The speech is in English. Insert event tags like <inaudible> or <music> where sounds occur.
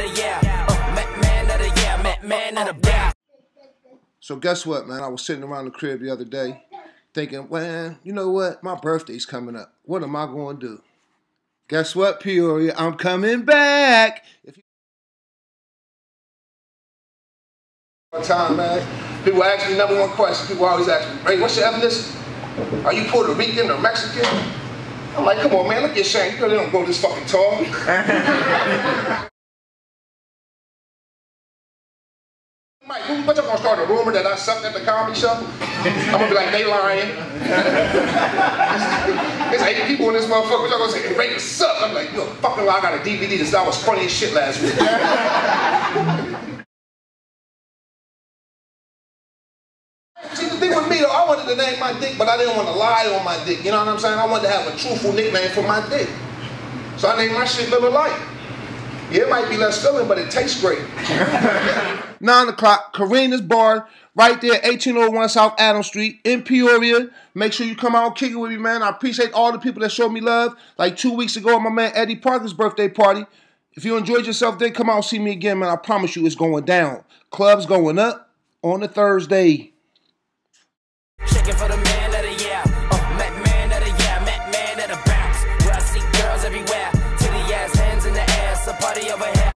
of the year. Uh, man of the year, man of the year. So guess what, man? I was sitting around the crib the other day thinking, well, you know what? My birthday's coming up. What am I going to do? Guess what, Peoria? I'm coming back. If you time, man. People ask me number one question. People always ask me, Ray, what's your ethnicity? Are you Puerto Rican or Mexican? I'm like, come on, man, look at Shane. You know they don't go this fucking tall. <laughs> Mike, who, what you gonna start a rumor that I sucked at the comedy show? I'm gonna be like, they lying. There's eight people in this motherfucker. What y'all gonna say? Ray suck. I'm like, yo, fucking lie. I got a DVD. Guy was funny as shit last week. <laughs> See, the thing with me though, I wanted to name my dick, but I didn't want to lie on my dick. You know what I'm saying? I wanted to have a truthful nickname for my dick. So I named my shit Little Light. Yeah, it might be less filling, but it tastes great. <laughs> Nine o'clock, Karina's Bar, right there, 1801 South Adams Street in Peoria. Make sure you come out and kick it with me, man. I appreciate all the people that showed me love. Like two weeks ago at my man Eddie Parker's birthday party. If you enjoyed yourself, then come out and see me again, man. I promise you it's going down. Club's going up on a Thursday.